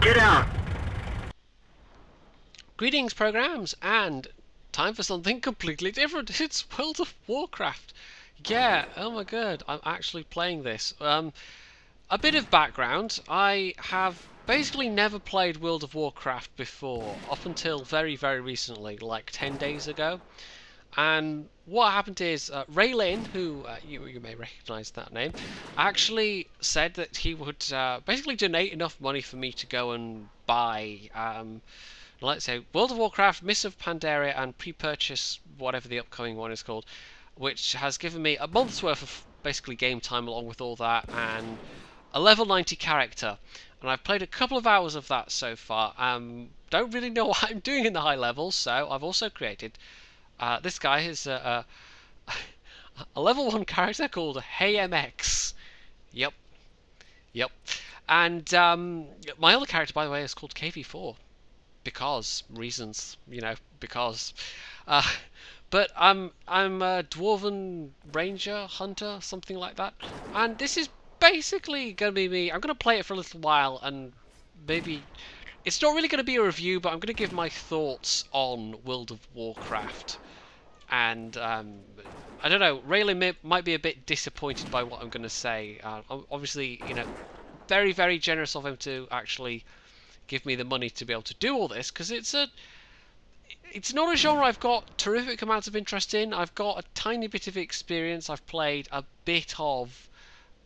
Get out! Greetings, programs, and time for something completely different. It's World of Warcraft. Yeah, oh my god, I'm actually playing this. Um, a bit of background. I have basically never played World of Warcraft before, up until very, very recently, like 10 days ago. And what happened is uh, Rei_Lin, who uh, you, you may recognise that name, actually said that he would uh, basically donate enough money for me to go and buy, um, let's say, World of Warcraft, Mists of Pandaria, and pre-purchase whatever the upcoming one is called, which has given me a month's worth of basically game time along with all that, and a level 90 character. And I've played a couple of hours of that so far. Um, don't really know what I'm doing in the high levels, so I've also created uh, this guy is a, a, a, level 1 character called HeyMX. Yep. Yep. And um, my other character, by the way, is called KV4. Because reasons, you know, because. Uh, but I'm I'm a dwarven ranger hunter, something like that. And this is basically going to be me. I'm going to play it for a little while and maybe it's not really going to be a review, but I'm going to give my thoughts on World of Warcraft. And um, I don't know, Rayleigh may, might be a bit disappointed by what I'm going to say. Uh, obviously, you know, very, very generous of him to actually give me the money to be able to do all this, because it's a it's not a genre I've got terrific amounts of interest in. I've got a tiny bit of experience. I've played a bit of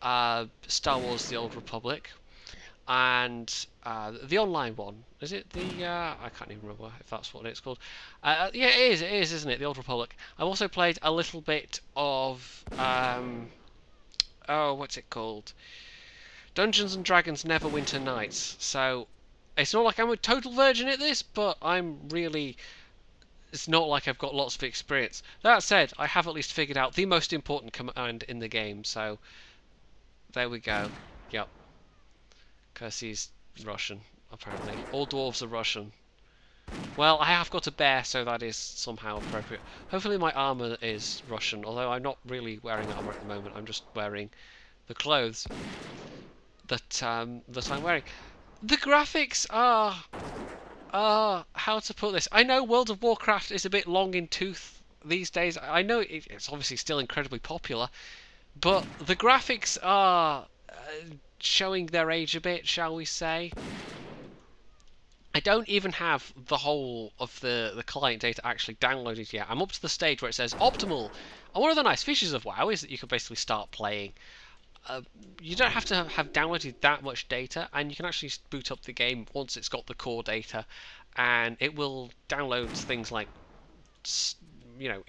uh, Star Wars: The Old Republic, and uh, the online one. Is it the? Uh, I can't even remember if that's what it's called. Uh, uh, yeah, it is. It is, isn't it? The Old Republic. I've also played a little bit of. Um, oh, what's it called? Dungeons and Dragons Neverwinter Nights. So it's not like I'm a total virgin at this, but I'm really. It's not like I've got lots of experience. That said, I have at least figured out the most important command in the game, so there we go. Yep. Because he's Russian, apparently. All dwarves are Russian. Well, I have got a bear, so that is somehow appropriate. Hopefully my armour is Russian, although I'm not really wearing armour at the moment. I'm just wearing the clothes that um, that I'm wearing. The graphics are... Uh, how to put this? I know World of Warcraft is a bit long in tooth these days. I know it's obviously still incredibly popular, but the graphics are uh, showing their age a bit, shall we say. I don't even have the whole of the, the client data actually downloaded yet. I'm up to the stage where it says optimal. And one of the nice features of WoW is that you can basically start playing. Uh, you don't have to have downloaded that much data, and you can actually boot up the game once it's got the core data, and it will download things like you know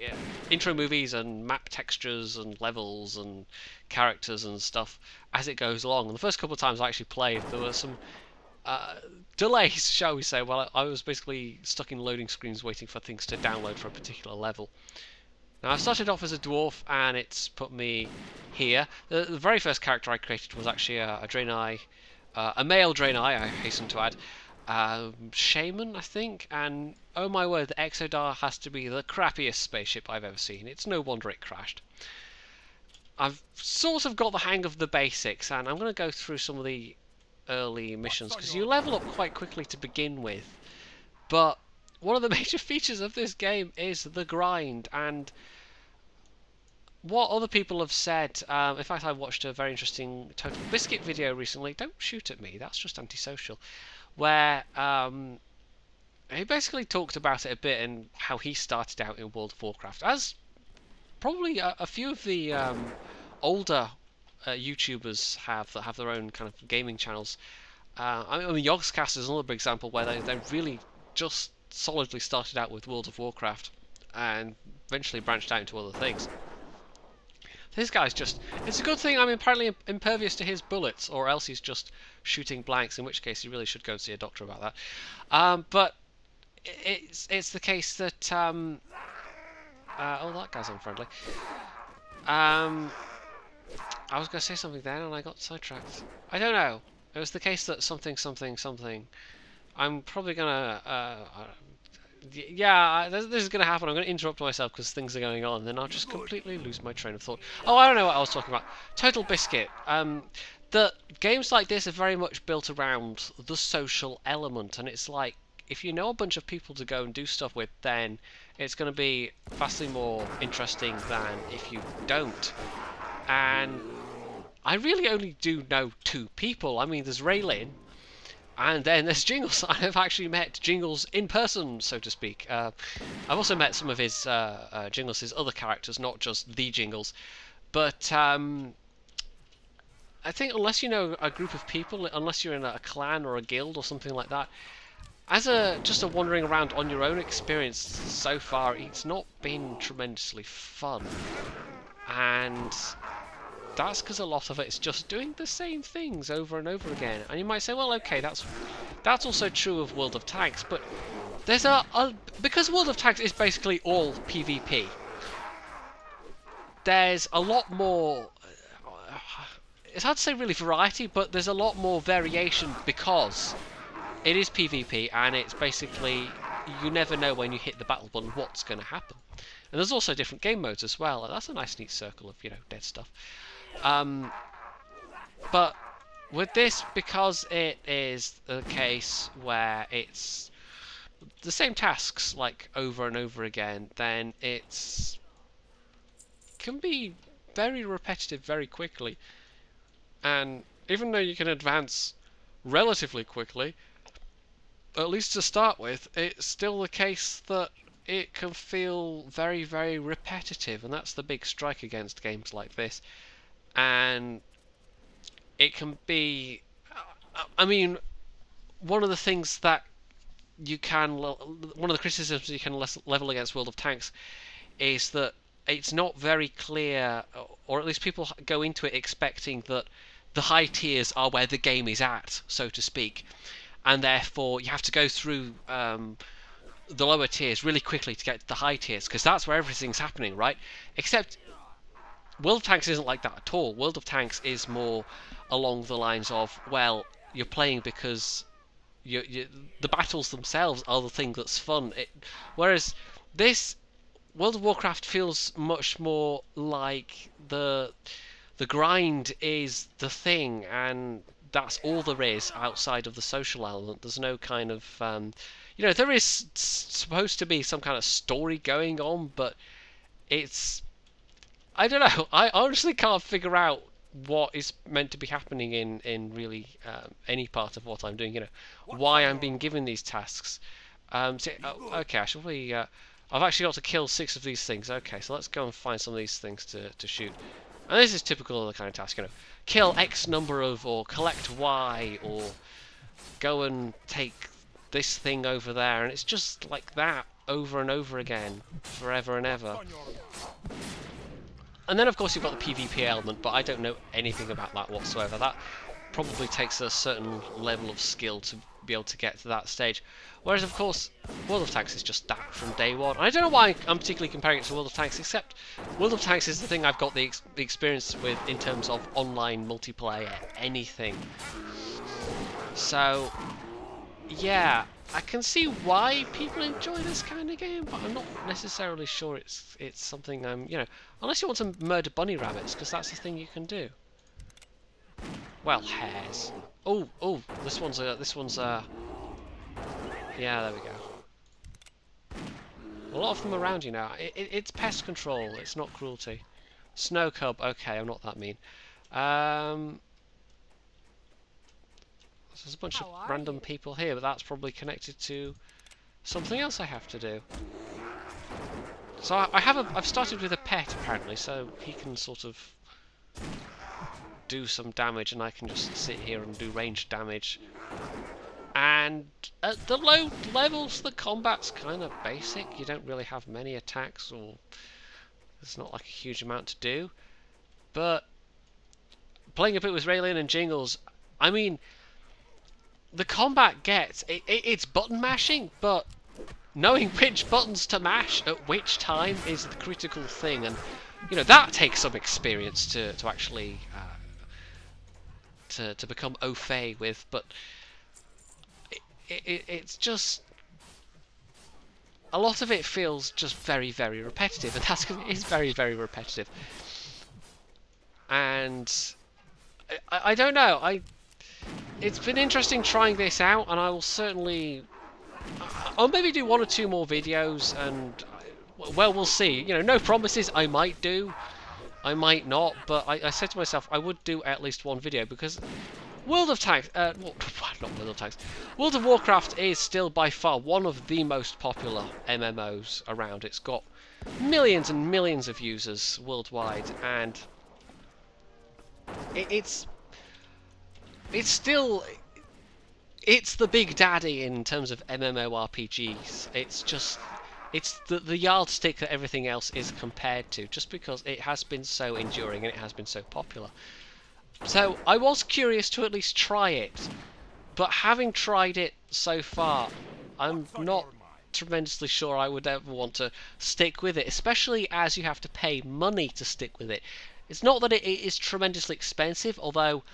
intro movies and map textures and levels and characters and stuff as it goes along. And the first couple of times I actually played, there were some uh, delays, shall we say. Well, I was basically stuck in loading screens waiting for things to download for a particular level. Now, I started off as a dwarf, and it's put me here. The, the very first character I created was actually a, a Draenei, uh, a male Draenei, I hasten to add, um, Shaman, I think, and oh my word, the Exodar has to be the crappiest spaceship I've ever seen. It's no wonder it crashed. I've sort of got the hang of the basics, and I'm going to go through some of the early missions, because you level up quite quickly to begin with. But one of the major features of this game is the grind, and what other people have said, um, in fact I watched a very interesting Total Biscuit video recently, don't shoot at me, that's just antisocial, where um, he basically talked about it a bit and how he started out in World of Warcraft, as probably a, a few of the um, older uh, YouTubers have that have their own kind of gaming channels. Uh, I mean, Yogscast is another example where they, they really just solidly started out with World of Warcraft and eventually branched out into other things. This guy's just... It's a good thing I'm apparently impervious to his bullets, or else he's just shooting blanks, in which case he really should go and see a doctor about that. Um, but it's it's the case that... Um, uh, oh, that guy's unfriendly. Um, I was going to say something then, and I got sidetracked. I don't know. It was the case that something, something, something... I'm probably going to... Uh, yeah, this, is going to happen. I'm going to interrupt myself because things are going on, then I'll just completely lose my train of thought. Oh, I don't know what I was talking about. Total Biscuit. Um, the games like this are very much built around the social element, and it's like if you know a bunch of people to go and do stuff with, then it's going to be vastly more interesting than if you don't. And I really only do know two people. I mean, there's Rei_Lin, and then there's Jingles. I have actually met Jingles in person, so to speak. Uh, I've also met some of his uh, uh, Jingles' other characters, not just the Jingles. But um, I think unless you know a group of people, unless you're in a clan or a guild or something like that, as a just a wandering around on your own experience so far, it's not been tremendously fun. And that's because a lot of it is just doing the same things over and over again. And you might say, well, okay, that's that's also true of World of Tanks, but there's a, a because World of Tanks is basically all PvP. There's a lot more. Uh, it's hard to say really variety, but there's a lot more variation because it is PvP and it's basically you never know when you hit the battle button what's going to happen. And there's also different game modes as well. That's a nice neat circle of you know dead stuff. Um, but with this, because it is a case where it's the same tasks like over and over again, then it's can be very repetitive very quickly. And even though you can advance relatively quickly, at least to start with, it's still the case that it can feel very, very repetitive, and that's the big strike against games like this. And it can be. I mean, one of the things that you can. One of the criticisms you can level against World of Tanks is that it's not very clear, or at least people go into it expecting that the high tiers are where the game is at, so to speak and therefore you have to go through um, the lower tiers really quickly to get to the high tiers because that's where everything's happening, right? Except World of Tanks isn't like that at all. World of Tanks is more along the lines of, well, you're playing because you, you, the battles themselves are the thing that's fun. It, whereas this World of Warcraft feels much more like the the grind is the thing, and that's all there is outside of the social element. There's no kind of, um, you know, there is supposed to be some kind of story going on, but it's, I don't know. I honestly can't figure out what is meant to be happening in in really um, any part of what I'm doing. You know, why I'm being given these tasks. Um, so, oh, okay, I should probably. Uh, I've actually got to kill six of these things. Okay, so let's go and find some of these things to, to shoot. And this is typical of the kind of task, you know kill X number of, or collect Y, or go and take this thing over there, and it's just like that over and over again, forever and ever. And then of course you've got the PvP element, but I don't know anything about that whatsoever. That probably takes a certain level of skill to be able to get to that stage. Whereas, of course, World of Tanks is just that from day one. I don't know why I'm particularly comparing it to World of Tanks, except World of Tanks is the thing I've got the, ex the experience with in terms of online multiplayer, anything. So, yeah, I can see why people enjoy this kind of game, but I'm not necessarily sure it's it's something I'm, you know, unless you want to murder bunny rabbits, because that's the thing you can do. Well, hares. Oh, oh, this one's a, this one's a, yeah, there we go. A lot of them around you now. It, it, it's pest control, it's not cruelty. Snow cub, okay, I'm not that mean. Um, there's a bunch How of random you? people here, but that's probably connected to something else I have to do. So I, I have a, I've started with a pet apparently, so he can sort of do some damage and I can just sit here and do ranged damage. And at the low levels, the combat's kind of basic. You don't really have many attacks, or there's not like a huge amount to do. But playing a bit with Rei_Lin and Jingles, I mean, the combat gets it, it, it's button mashing, but knowing which buttons to mash at which time is the critical thing, and you know that takes some experience to to actually uh, to, to become au fait with, but it, it, it's just a lot of it feels just very, very repetitive, and that's because it is very, very repetitive. And I, I don't know. I it's been interesting trying this out, and I will certainly I'll maybe do one or two more videos, and well, we'll see. You know, no promises. I might do, I might not, but I, I said to myself I would do at least one video because World of Tanks, uh, well, not World of Tanks, World of Warcraft is still by far one of the most popular MMOs around. It's got millions and millions of users worldwide, and it, it's it's still it's the big daddy in terms of MMORPGs. It's just it's the the yardstick that everything else is compared to, just because it has been so enduring and it has been so popular. So I was curious to at least try it, but having tried it so far, I'm not tremendously sure I would ever want to stick with it, especially as you have to pay money to stick with it. It's not that it is tremendously expensive, although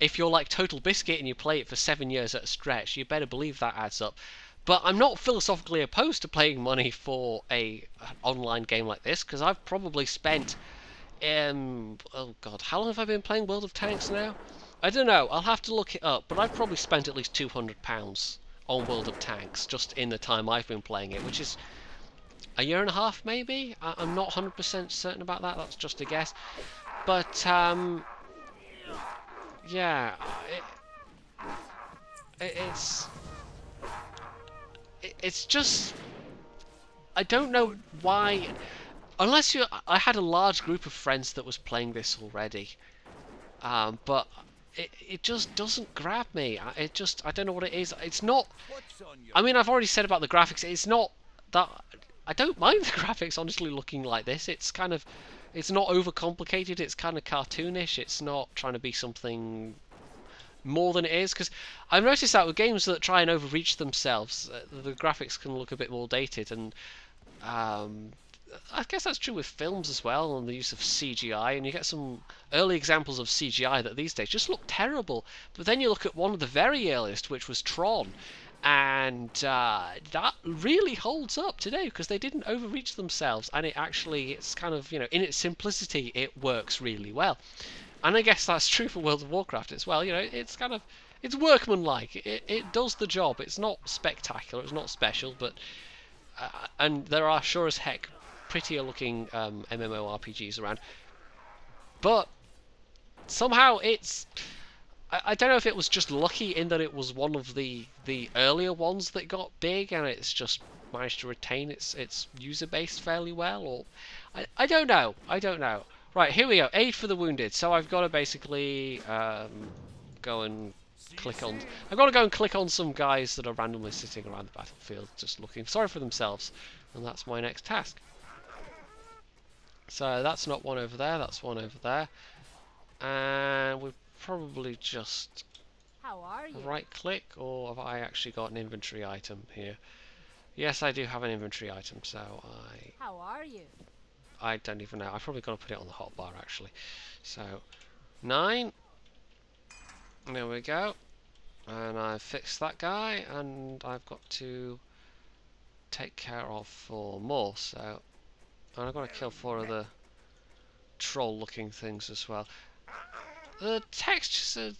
if you're like Total Biscuit and you play it for seven years at a stretch, you better believe that adds up. But I'm not philosophically opposed to paying money for a an online game like this because I've probably spent um oh god how long have I been playing World of Tanks now? I don't know I'll have to look it up but I've probably spent at least 200 pounds on World of Tanks just in the time I've been playing it which is a year and a half maybe I I'm not 100% certain about that that's just a guess but um yeah, it, it, it's it, it's just I don't know why unless you I had a large group of friends that was playing this already um, but it, it just doesn't grab me. It just I don't know what it is. It's not I mean I've already said about the graphics. It's not that I don't mind the graphics honestly looking like this. It's kind of it's not overcomplicated. It's kind of cartoonish. It's not trying to be something more than it is. Because I've noticed that with games that try and overreach themselves, uh, the graphics can look a bit more dated. And um, I guess that's true with films as well, and the use of CGI. And you get some early examples of CGI that these days just look terrible. But then you look at one of the very earliest, which was Tron, and uh, that really holds up today because they didn't overreach themselves and it actually it's kind of you know in its simplicity it works really well. And i guess that's true for world of warcraft as well you know it's kind of it's workmanlike. It, it does the job. It's not spectacular. It's not special but uh, and there are sure as heck prettier looking um, mmorpgs around. But somehow it's I, I don't know if it was just lucky in that it was one of the the earlier ones that got big and it's just managed to retain its its user base fairly well or I, I don't know. I don't know. Right here we go. Aid for the wounded. So I've got to basically um, go and click on I've got to go and click on some guys that are randomly sitting around the battlefield just looking sorry for themselves and that's my next task. So that's not one over there that's one over there. And we've probably just right click or have I actually got an inventory item here? Yes, I do have an inventory item, so I... How are you? I don't even know. I've probably got to put it on the hotbar, actually. So, nine. There we go. And I've fixed that guy, and I've got to take care of four more, so... And I've got to kill four of the troll-looking things as well. The textures are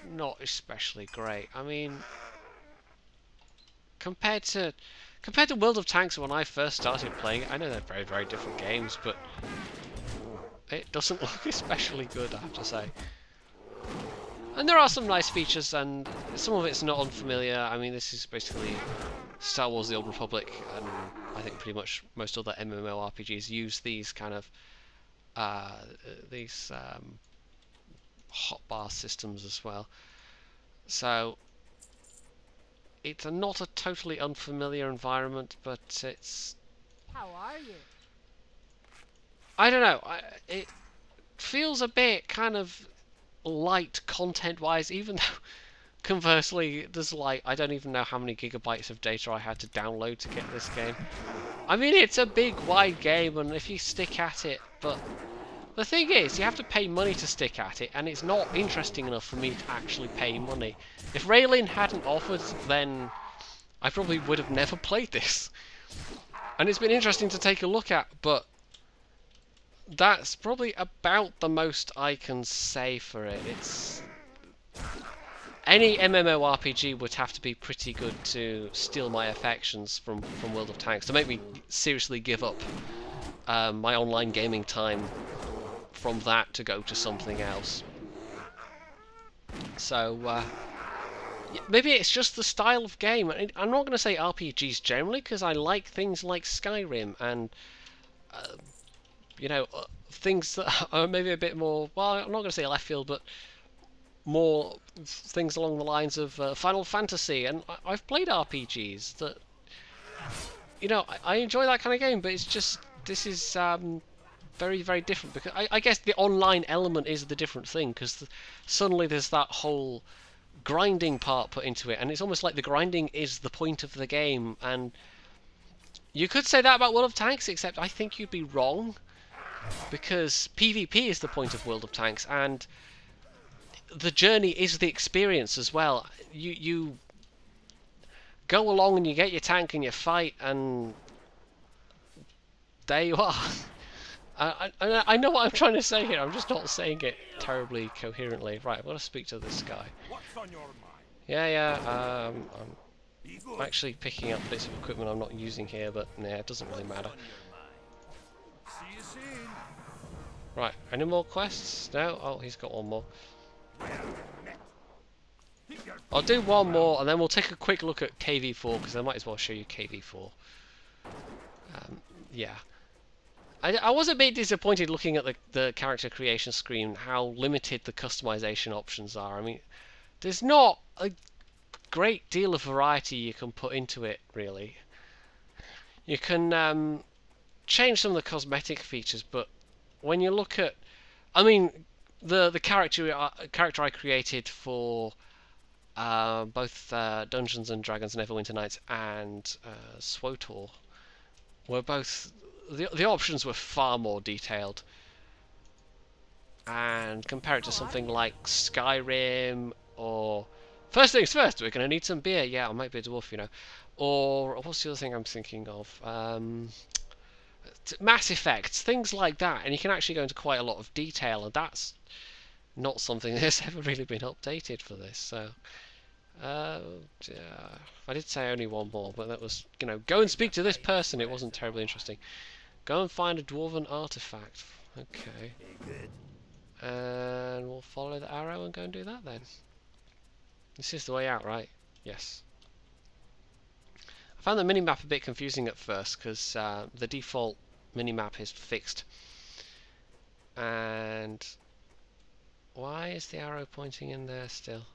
not especially great. I mean, compared to compared to World of Tanks when I first started playing I know they're very, very different games, but it doesn't look especially good, I have to say. And there are some nice features, and some of it's not unfamiliar. I mean, this is basically Star Wars The Old Republic, and I think pretty much most other MMORPGs use these kind of uh, these um, hotbar systems as well. So it's a, not a totally unfamiliar environment, but it's. How are you? I don't know. I, it feels a bit kind of light content-wise, even though conversely, there's like I don't even know how many gigabytes of data I had to download to get this game. I mean, it's a big, wide game, and if you stick at it, but the thing is, you have to pay money to stick at it, and it's not interesting enough for me to actually pay money. If Rei_Lin hadn't offered, then I probably would have never played this. And it's been interesting to take a look at, but that's probably about the most I can say for it. It's any MMORPG would have to be pretty good to steal my affections from, from World of Tanks, to make me seriously give up um, my online gaming time from that to go to something else. So, uh, maybe it's just the style of game. I'm not going to say RPGs generally, because I like things like Skyrim and, uh, you know, uh, things that are maybe a bit more, well, I'm not going to say left field, but more things along the lines of uh, Final Fantasy, and I- have played RPGs that, you know, I-, I, enjoy that kind of game, but it's just this is um, very very different because I, I, guess the online element is the different thing because suddenly there's that whole grinding part put into it, and it's almost like the grinding is the point of the game, and you could say that about World of Tanks, except I think you'd be wrong because PvP is the point of World of Tanks, and the journey is the experience as well. You you go along and you get your tank and you fight and there you are. I, I, I know what I'm trying to say here. I'm just not saying it terribly coherently. Right, I'm gonna speak to this guy. Yeah, yeah. Um, I'm actually picking up bits of equipment I'm not using here, but yeah, it doesn't really matter. Right, any more quests? No? Oh, he's got one more. I'll do one more and then we'll take a quick look at KV4 because I might as well show you KV4. Um, yeah. I, I, was a bit disappointed looking at the, the character creation screen how limited the customization options are. I mean, there's not a great deal of variety you can put into it really. You can um, change some of the cosmetic features, but when you look at, I mean, the the character uh, character I created for uh, both uh, Dungeons and Dragons Neverwinter Nights and uh, SWTOR were both the the options were far more detailed. And compare it to something like Skyrim or first things first, we're gonna need some beer. Yeah, I might be a dwarf, you know. Or what's the other thing I'm thinking of? Um, Mass Effects, things like that, and you can actually go into quite a lot of detail, and that's not something that's ever really been updated for this. So, uh, yeah, I did say only one more, but that was, you know, go and speak to this person. It wasn't terribly interesting. Go and find a dwarven artifact. Okay. And we'll follow the arrow and go and do that then. This is the way out, right? Yes. I found the minimap a bit confusing at first because uh, the default minimap is fixed. And why is the arrow pointing in there still?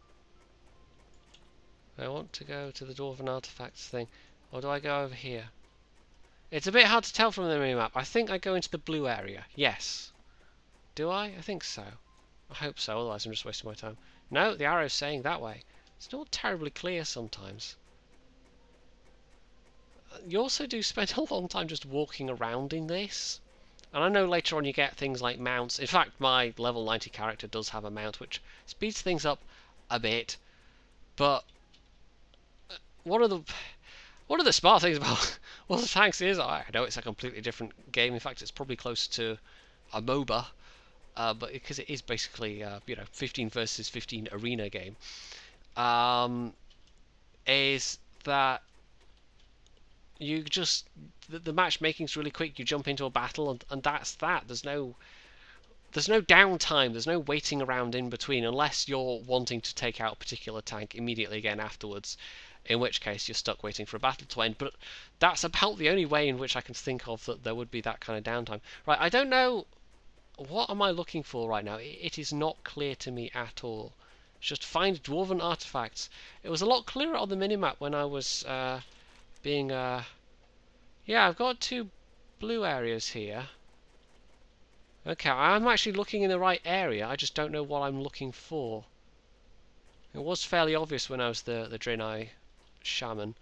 I want to go to the Dwarven Artifacts thing. Or do I go over here? It's a bit hard to tell from the minimap. I think I go into the blue area. Yes. Do I? I think so. I hope so, otherwise I'm just wasting my time. No, the arrow's saying that way. It's not terribly clear sometimes. You also do spend a long time just walking around in this. And I know later on you get things like mounts. In fact, my level 90 character does have a mount, which speeds things up a bit. But uh, one of the one of the smart things about World of Tanks is I know it's a completely different game. In fact, it's probably closer to a MOBA, uh, but because it is basically uh, you know 15 versus 15 arena game, um, is that you just the, the matchmaking's really quick. You jump into a battle, and, and that's that. There's no there's no downtime. There's no waiting around in between, unless you're wanting to take out a particular tank immediately again afterwards. In which case you're stuck waiting for a battle to end. But that's about the only way in which I can think of that there would be that kind of downtime. Right, I don't know what am I looking for right now. it, is not clear to me at all. Just find dwarven artifacts. It was a lot clearer on the minimap when I was uh, being uh, yeah I've got two blue areas here okay I'm actually looking in the right area I just don't know what I'm looking for it was fairly obvious when I was the the Draenei shaman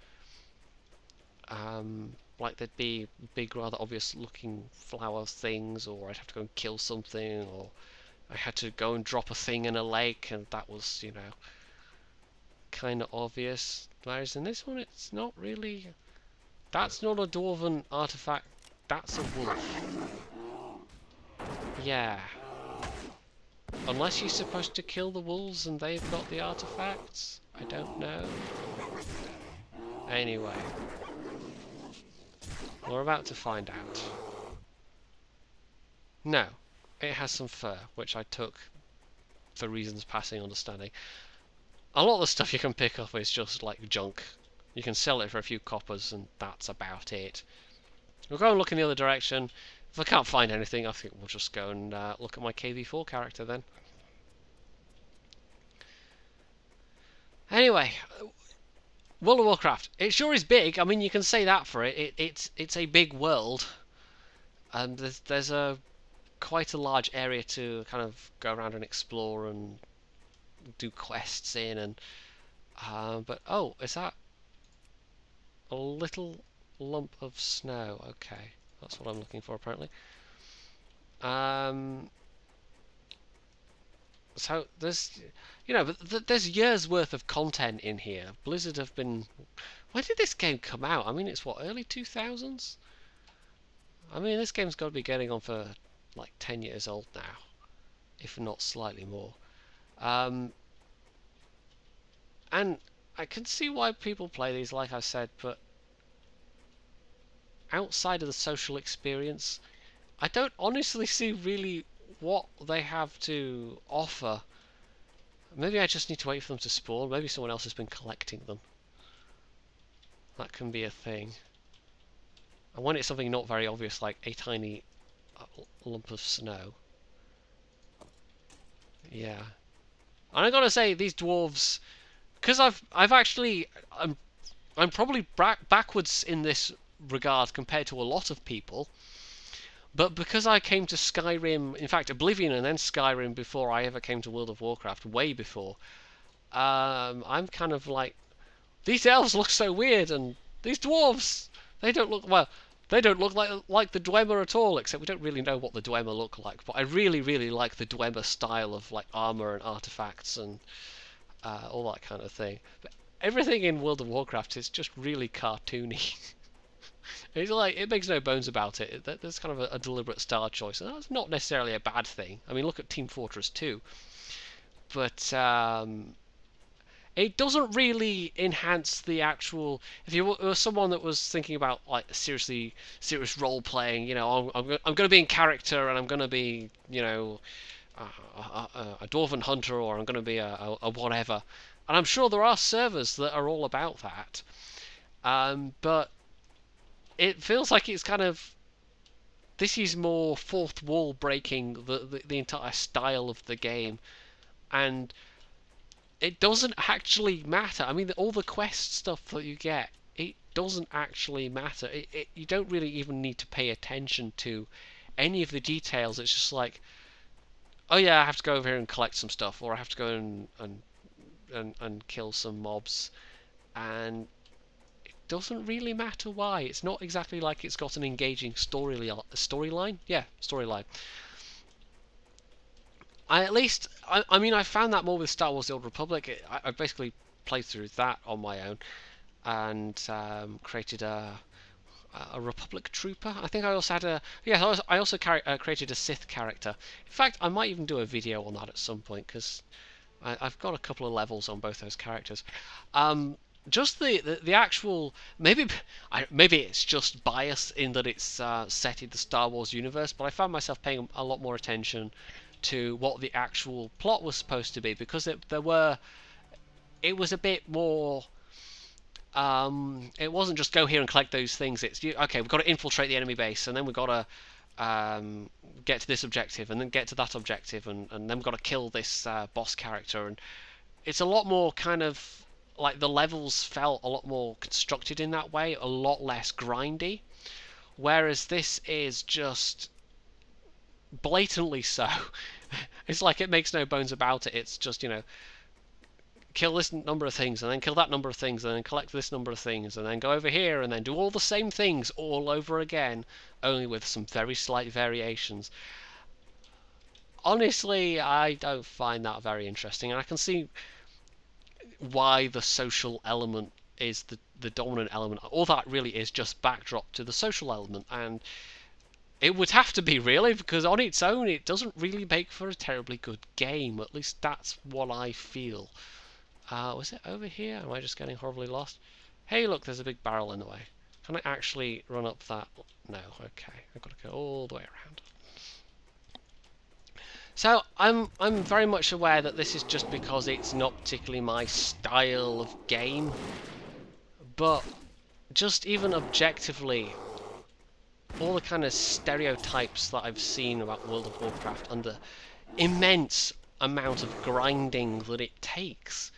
um, like there'd be big rather obvious looking flower things or I'd have to go and kill something or I had to go and drop a thing in a lake and that was you know kind of obvious. Whereas in this one, it's not really. That's not a dwarven artifact. That's a wolf. Yeah. Unless you're supposed to kill the wolves and they've got the artifacts. I don't know. Anyway. We're about to find out. No. It has some fur, which I took for reasons passing understanding. A lot of the stuff you can pick up is just like junk. You can sell it for a few coppers and that's about it. We'll go and look in the other direction. If I can't find anything, I think we'll just go and uh, look at my KV4 character then. Anyway, World of Warcraft. It sure is big. I mean, you can say that for it. it it's it's a big world, and there's there's a quite a large area to kind of go around and explore and do quests in and. Uh, but oh, is that a little lump of snow? Okay. That's what I'm looking for, apparently. Um, so there's, you know, th there's years worth of content in here. Blizzard have been. When did this game come out? I mean, it's what early 2000s. I mean, this game's got to be getting on for like 10 years old now, if not slightly more. Um, and I can see why people play these, like I said, but outside of the social experience, I don't honestly see really what they have to offer. Maybe I just need to wait for them to spawn. Maybe someone else has been collecting them. That can be a thing. I want it something not very obvious, like a tiny uh, lump of snow. Yeah. And I gotta say, these dwarves, because I've I've actually I'm I'm probably backwards in this regard compared to a lot of people. But because I came to Skyrim, in fact, Oblivion and then Skyrim before I ever came to World of Warcraft, way before, um, I'm kind of like, these elves look so weird, and these dwarves, they don't look, well, they don't look like like the Dwemer at all, except we don't really know what the Dwemer look like. But I really, really like the Dwemer style of like armor and artifacts and uh, all that kind of thing. But everything in World of Warcraft is just really cartoony. It's like it makes no bones about it. There's kind of a, a deliberate style choice, and that's not necessarily a bad thing. I mean, look at Team Fortress 2. But um, it doesn't really enhance the actual. If you were someone that was thinking about like seriously serious role playing, you know, I'm, I'm, I'm going to be in character and I'm going to be, you know, a, a, a dwarven hunter or I'm going to be a, a, a, whatever. And I'm sure there are servers that are all about that. Um, but it feels like it's kind of this is more fourth wall breaking the, the, the entire style of the game. And it doesn't actually matter. I mean all the quest stuff that you get it doesn't actually matter. It, it, you don't really even need to pay attention to any of the details. It's just like oh yeah i have to go over here and collect some stuff or i have to go and and and, and kill some mobs. And doesn't really matter why. It's not exactly like it's got an engaging story storyline. Yeah, storyline. I at least, I, I mean, I found that more with Star Wars: The Old Republic. I, I basically played through that on my own and um, created a a Republic trooper. I think I also had a yeah. I also, I also uh, created a Sith character. In fact, I might even do a video on that at some point because I've got a couple of levels on both those characters. Um, just the, the, the actual maybe I, maybe it's just bias in that it's uh, set in the Star Wars universe, but I found myself paying a lot more attention to what the actual plot was supposed to be because it, there were it was a bit more um, it wasn't just go here and collect those things. It's you, okay we've got to infiltrate the enemy base and then we've got to um, get to this objective and then get to that objective and, and then we've got to kill this uh, boss character and it's a lot more kind of like the levels felt a lot more constructed in that way, a lot less grindy. Whereas this is just blatantly so. it's like it makes no bones about it. It's just, you know, kill this number of things and then kill that number of things and then collect this number of things and then go over here and then do all the same things all over again, only with some very slight variations. Honestly, I don't find that very interesting, and I can see why the social element is the the dominant element. All that really is just backdrop to the social element, and it would have to be really because on its own it doesn't really make for a terribly good game. At least that's what I feel. Uh, was it over here? Am I just getting horribly lost? Hey, look, there's a big barrel in the way. Can I actually run up that? No, okay. I've got to go all the way around. So I'm I'm very much aware that this is just because it's not particularly my style of game. But just even objectively, all the kind of stereotypes that I've seen about World of Warcraft and the immense amount of grinding that it takes.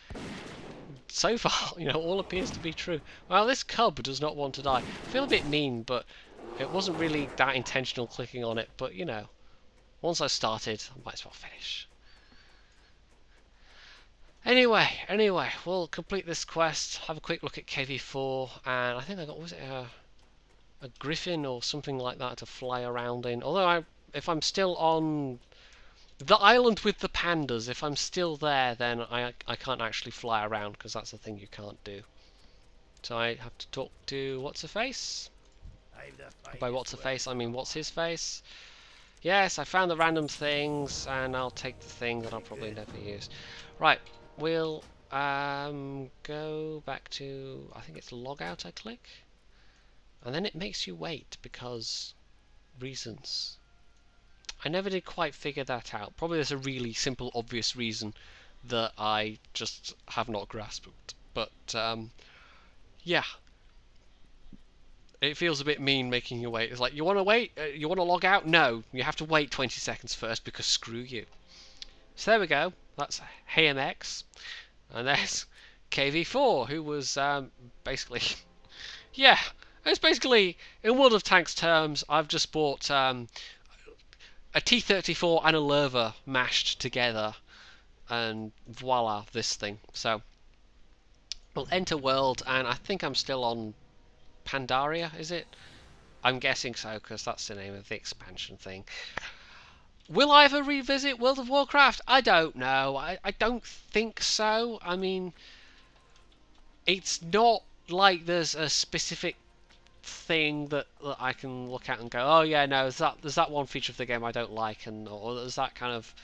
So far, you know, all appears to be true. Well, this cub does not want to die. I feel a bit mean, but it wasn't really that intentional clicking on it. But, you know, once I started, I might as well finish. Anyway, anyway, we'll complete this quest, have a quick look at KV4, and I think I got, was it a, a griffin or something like that to fly around in? Although, I, if I'm still on the island with the pandas, if I'm still there, then I, I can't actually fly around, because that's a thing you can't do. So I have to talk to what's-her-face? By what's-her-face, I mean what's his face? Yes, I found the random things, and I'll take the thing that I'll probably never use. Right, we'll um, go back to, I think it's log out I click. And then it makes you wait because reasons. I never did quite figure that out. Probably there's a really simple, obvious reason that I just have not grasped. But, um, yeah. It feels a bit mean making you wait. It's like, you want to wait? Uh, you want to log out? No. You have to wait 20 seconds first because screw you. So there we go. That's HMX. And there's KV4, who was um, basically, yeah, it's basically, in World of Tanks terms, I've just bought um, a T-34 and a Löwe mashed together, and voila, this thing. So, we'll enter world, and I think I'm still on Pandaria, is it? I'm guessing so, because that's the name of the expansion thing. Will I ever revisit World of Warcraft? I don't know. I, I don't think so. I mean, it's not like there's a specific thing that, that I can look at and go, oh yeah, no, there's that there's that one feature of the game I don't like, and or there's that kind of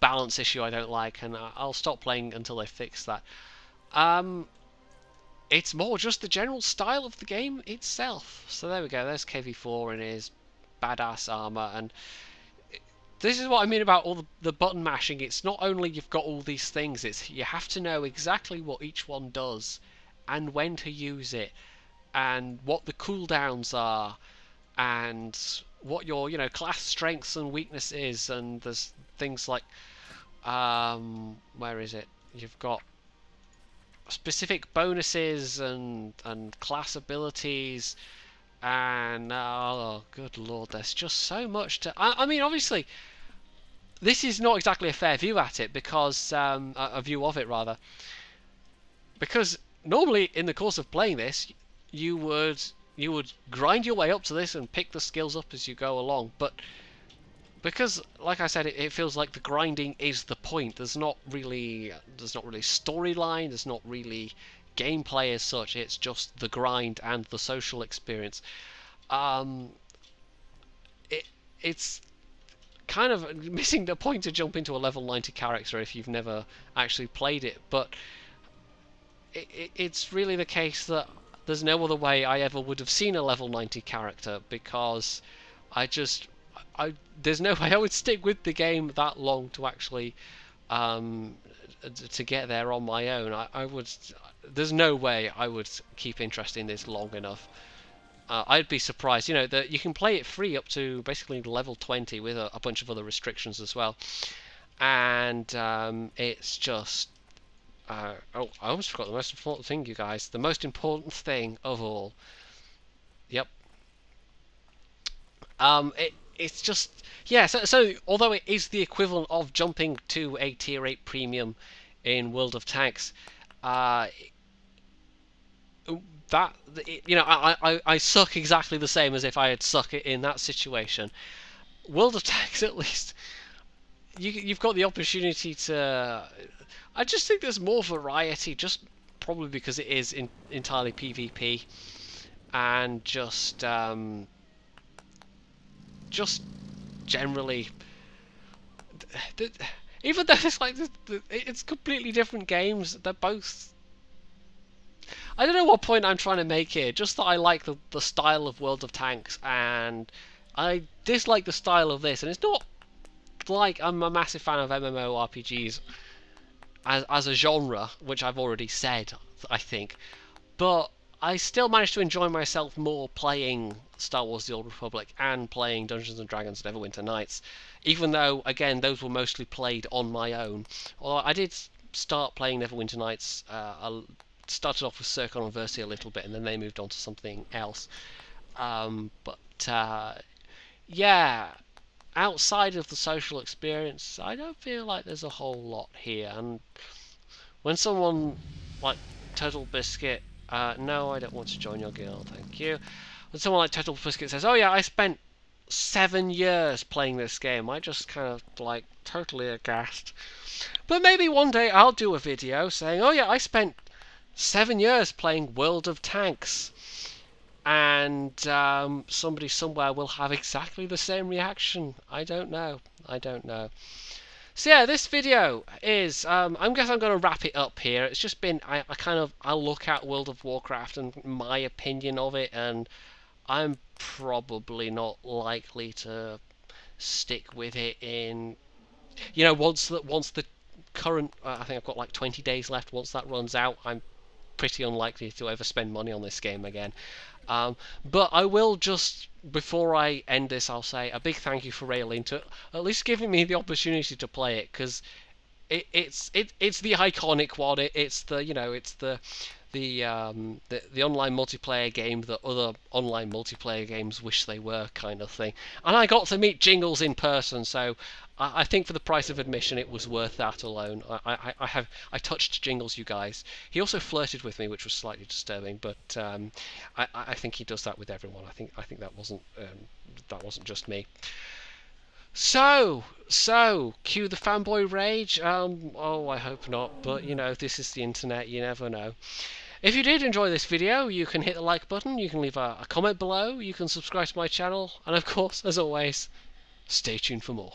balance issue I don't like, and I'll stop playing until they fix that. Um, it's more just the general style of the game itself. So there we go. There's KV4 in his badass armor, and this is what I mean about all the, the, button mashing. It's not only you've got all these things, it's you have to know exactly what each one does and when to use it and what the cooldowns are and what your you know class strengths and weaknesses and there's things like um where is it you've got specific bonuses and and class abilities. And oh good lord there's just so much to I, I, mean obviously this is not exactly a fair view at it because um, a, view of it rather. Because normally in the course of playing this you would you would grind your way up to this and pick the skills up as you go along but because like I said it, it feels like the grinding is the point there's not really there's not really storyline there's not really gameplay as such, it's just the grind and the social experience. Um, it it's kind of missing the point to jump into a level 90 character if you've never actually played it, but it, it, it's really the case that there's no other way I ever would have seen a level 90 character because I just I there's no way I would stick with the game that long to actually um, to get there on my own. I, I would there's no way I would keep interest in this long enough. Uh, I'd be surprised, you know, that you can play it free up to basically level 20 with a, a bunch of other restrictions as well. And um, it's just. Uh, oh, I almost forgot the most important thing, you guys. The most important thing of all. Yep. Um, it, it's just. Yeah, so, so although it is the equivalent of jumping to a tier 8 premium in World of Tanks, uh, that you know I, I, I suck exactly the same as if I had suck it in that situation. World of Tanks at least you you've got the opportunity to I just think there's more variety, just probably because it is in, entirely PvP, and just um, just generally, even though it's like it's completely different games, they're both. I don't know what point I'm trying to make here. Just that I like the the style of World of Tanks, and I dislike the style of this, and it's not like I'm a massive fan of MMORPGs as, as a genre, which I've already said, I think. But I still managed to enjoy myself more playing Star Wars The Old Republic and playing Dungeons and Dragons Neverwinter Nights, even though, again, those were mostly played on my own. Although I did start playing Neverwinter Nights, uh, I started off with Versi a little bit, and then they moved on to something else. Um, but uh, yeah, outside of the social experience, I don't feel like there's a whole lot here. And when someone like Total Biscuit, uh, no, I don't want to join your guild, thank you. When someone like Total Biscuit says, "Oh yeah, I spent seven years playing this game," I just kind of like totally aghast. But maybe one day I'll do a video saying, "Oh yeah, I spent seven years playing World of Tanks." and um, somebody somewhere will have exactly the same reaction. I don't know. I don't know. So yeah, this video is. Um, I guess I'm going to wrap it up here. It's just been I, I kind of I look at World of Warcraft and my opinion of it, and I'm probably not likely to stick with it in. You know, once that once the current, uh, I think I've got like 20 days left. Once that runs out, I'm pretty unlikely to ever spend money on this game again. Um, but I will just, before I end this, I'll say a big thank you for Rei_Lin to at least giving me the opportunity to play it because it, it's it, it's the iconic one. It, it's the you know it's the the, um, the the online multiplayer game that other online multiplayer games wish they were kind of thing. And I got to meet Jingles in person, so I, I think for the price of admission, it was worth that alone. I, I, I, have I touched Jingles, you guys. He also flirted with me, which was slightly disturbing, but um, I, I think he does that with everyone. I think I think that wasn't um, that wasn't just me. So, so, cue the fanboy rage. Um, oh, I hope not, but you know, this is the internet, you never know. If you did enjoy this video, you can hit the like button, you can leave a, a comment below, you can subscribe to my channel, and of course, as always, stay tuned for more.